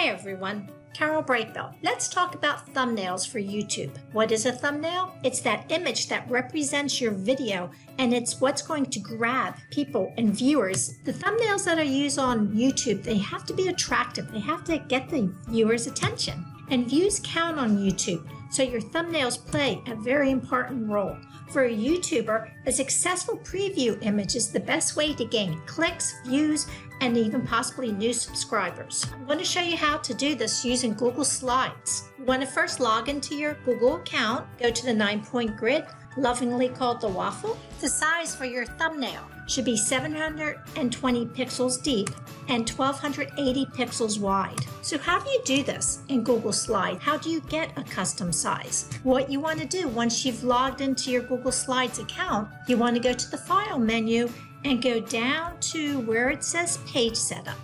Hey everyone, Carol Brightbill. Let's talk about thumbnails for YouTube. What is a thumbnail? It's that image that represents your video and it's what's going to grab people and viewers. The thumbnails that are used on YouTube, they have to be attractive. They have to get the viewer's attention. And views count on YouTube, so your thumbnails play a very important role. For a YouTuber, a successful preview image is the best way to gain clicks, views, and even possibly new subscribers. I'm going to show you how to do this using Google Slides. You want to first log into your Google account, go to the nine point grid, lovingly called the waffle. The size for your thumbnail should be 720 pixels deep and 1280 pixels wide. So how do you do this in Google Slides? How do you get a custom size? What you want to do once you've logged into your Google Slides account, you want to go to the File menu and go down to where it says Page Setup.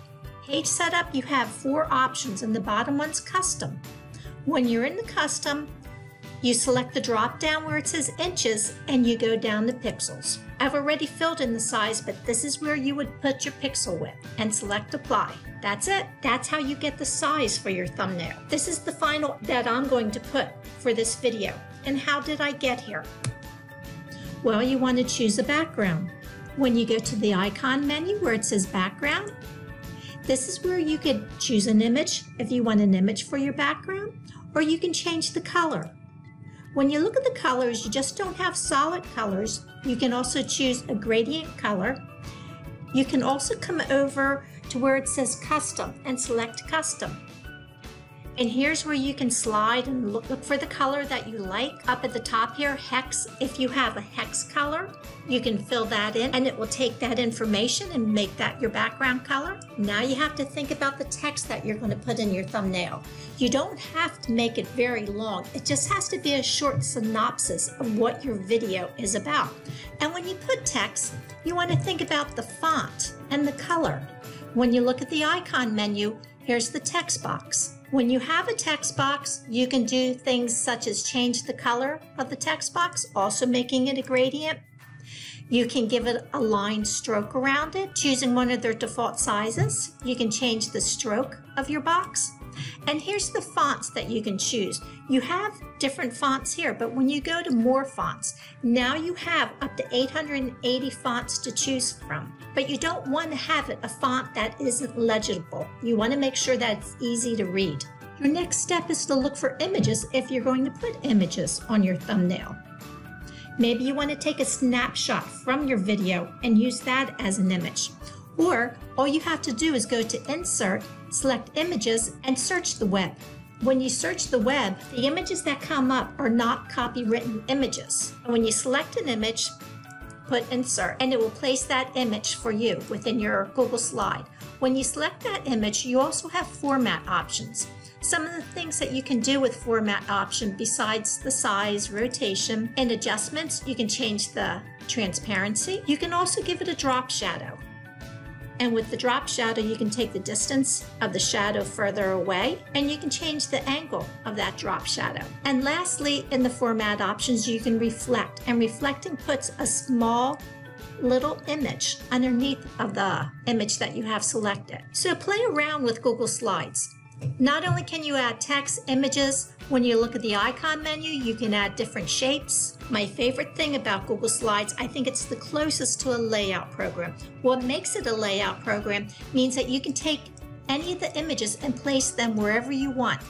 Page Setup, you have four options and the bottom one's Custom. When you're in the Custom, you select the drop down where it says inches and you go down to pixels. I've already filled in the size, but this is where you would put your pixel width and select apply. That's it. That's how you get the size for your thumbnail. This is the final that I'm going to put for this video. And how did I get here? Well, you want to choose a background. When you go to the icon menu where it says background, this is where you could choose an image if you want an image for your background, or you can change the color. When you look at the colors, you just don't have solid colors. You can also choose a gradient color. You can also come over to where it says custom and select custom. And here's where you can slide and look, look, for the color that you like. Up at the top here, hex, if you have a hex color, you can fill that in and it will take that information and make that your background color. Now you have to think about the text that you're going to put in your thumbnail. You don't have to make it very long. It just has to be a short synopsis of what your video is about. And when you put text, you want to think about the font and the color. When you look at the icon menu, here's the text box. When you have a text box, you can do things such as change the color of the text box, also making it a gradient. You can give it a line stroke around it, choosing one of their default sizes. You can change the stroke of your box. And here's the fonts that you can choose. You have different fonts here, but when you go to more fonts, now you have up to 880 fonts to choose from. But you don't want to have it a font that isn't legible. You want to make sure that it's easy to read. Your next step is to look for images if you're going to put images on your thumbnail. Maybe you want to take a snapshot from your video and use that as an image. Or all you have to do is go to Insert, select Images, and search the web. When you search the web, the images that come up are not copywritten images. And when you select an image, put Insert, and it will place that image for you within your Google Slide. When you select that image, you also have format options. Some of the things that you can do with format option besides the size, rotation, and adjustments, you can change the transparency. You can also give it a drop shadow. And with the drop shadow, you can take the distance of the shadow further away and you can change the angle of that drop shadow. And lastly, in the format options, you can reflect and reflecting puts a small little image underneath of the image that you have selected. So play around with Google Slides. Not only can you add text, images, when you look at the icon menu, you can add different shapes. My favorite thing about Google Slides, I think it's the closest to a layout program. What makes it a layout program means that you can take any of the images and place them wherever you want.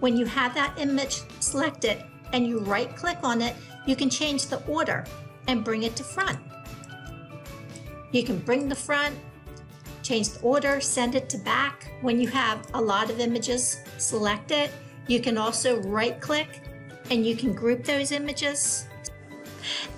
When you have that image selected and you right click on it, you can change the order and bring it to front. You can bring the front, change the order, send it to back. When you have a lot of images, select it. You can also right click and you can group those images.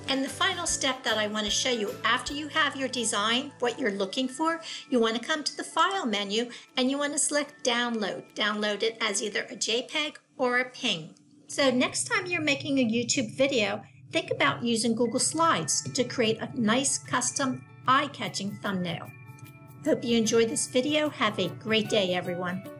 And the final step that I want to show you after you have your design, what you're looking for, you want to come to the file menu and you want to select download. Download it as either a JPEG or a PNG. So next time you're making a YouTube video, think about using Google Slides to create a nice custom eye-catching thumbnail. Hope you enjoyed this video. Have a great day, everyone.